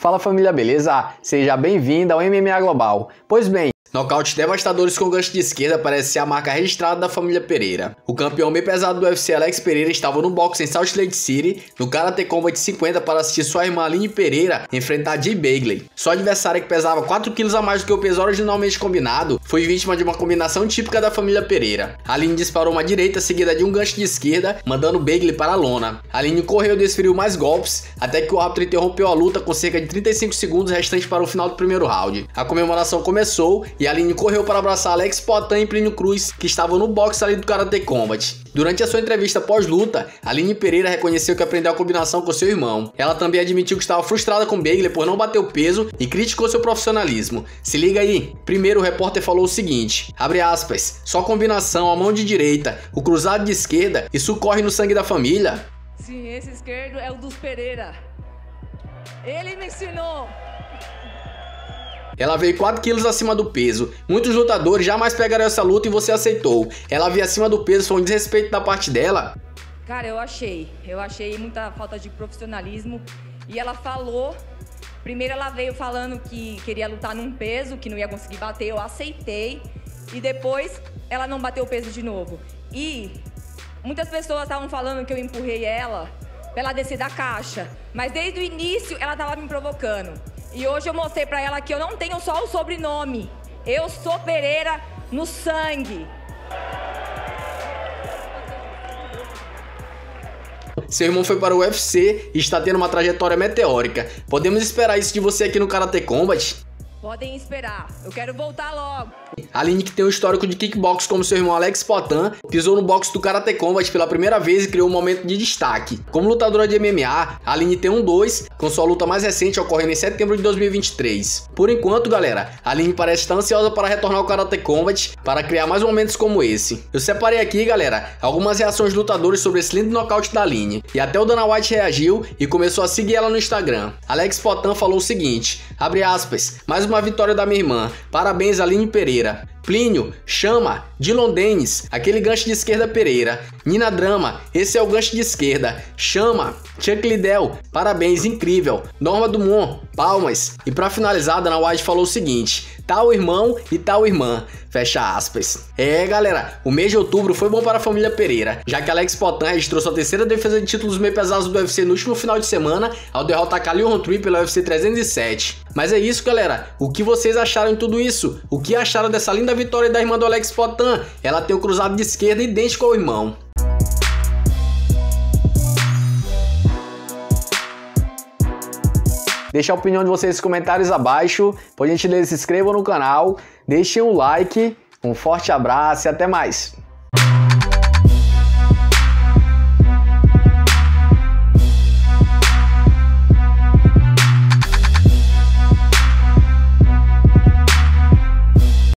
Fala família, beleza? Seja bem-vindo ao MMA Global. Pois bem, Nocautes devastadores com gancho de esquerda parece ser a marca registrada da família Pereira. O campeão meio pesado do UFC, Alex Pereira, estava no boxe em Salt Lake City, no Karate Combat 50, para assistir sua irmã Aline Pereira enfrentar Jay Bagley. Sua adversária, que pesava 4 quilos a mais do que o peso originalmente combinado, foi vítima de uma combinação típica da família Pereira. Aline disparou uma direita seguida de um gancho de esquerda, mandando Bagley para a lona. Aline correu e desferiu mais golpes, até que o árbitro interrompeu a luta com cerca de 35 segundos restantes para o final do primeiro round. A comemoração começou e Aline correu para abraçar Alex Potan e Plínio Cruz, que estavam no box ali do Karate Combat. Durante a sua entrevista pós-luta, Aline Pereira reconheceu que aprendeu a combinação com seu irmão. Ela também admitiu que estava frustrada com Bagley por não bater o peso e criticou seu profissionalismo. Se liga aí. Primeiro o repórter falou o seguinte: abre aspas, só combinação, a mão de direita, o cruzado de esquerda, isso corre no sangue da família. Sim, esse esquerdo é o dos Pereira. Ele me ensinou. Ela veio 4 quilos acima do peso. Muitos lutadores jamais pegaram essa luta e você aceitou. Ela veio acima do peso, foi um desrespeito da parte dela? Cara, eu achei. Eu achei muita falta de profissionalismo. E ela falou. Primeiro ela veio falando que queria lutar num peso, que não ia conseguir bater. Eu aceitei. E depois ela não bateu o peso de novo. E muitas pessoas estavam falando que eu empurrei ela pra ela descer da caixa. Mas desde o início ela tava me provocando. E hoje eu mostrei para ela que eu não tenho só o sobrenome. Eu sou Pereira no sangue. Seu irmão foi para o UFC e está tendo uma trajetória meteórica. Podemos esperar isso de você aqui no Karate Combat? Podem esperar. Eu quero voltar logo. Aline, que tem um histórico de kickbox como seu irmão Alex Potan, pisou no boxe do Karate Combat pela primeira vez e criou um momento de destaque. Como lutadora de MMA, Aline tem um 2, com sua luta mais recente ocorrendo em setembro de 2023. Por enquanto, galera, Aline parece estar ansiosa para retornar ao Karate Combat para criar mais momentos como esse. Eu separei aqui, galera, algumas reações de lutadores sobre esse lindo nocaute da Aline. E até o Dana White reagiu e começou a seguir ela no Instagram. Alex Potan falou o seguinte, abre aspas, mais uma vitória da minha irmã. Parabéns, Aline Pereira inteira. Plínio, chama, Dilon Dennis, aquele gancho de esquerda Pereira. Nina Drama, esse é o gancho de esquerda. Chama, Chuck Liddell, parabéns, incrível. Norma Dumont, palmas. E para finalizar, Dana White falou o seguinte: tal irmão e tal irmã. Fecha aspas. É, galera, o mês de outubro foi bom para a família Pereira, já que Alex Potan registrou sua terceira defesa de títulos meio pesados do UFC no último final de semana, ao derrotar Khalil Rountree pela UFC 307. Mas é isso, galera. O que vocês acharam de tudo isso? O que acharam dessa linda vitória da irmã do Alex Potan? Ela tem o cruzado de esquerda idêntico ao irmão. Deixe a opinião de vocês nos comentários abaixo. Por gentileza, se inscrevam no canal, deixem um like, um forte abraço e até mais.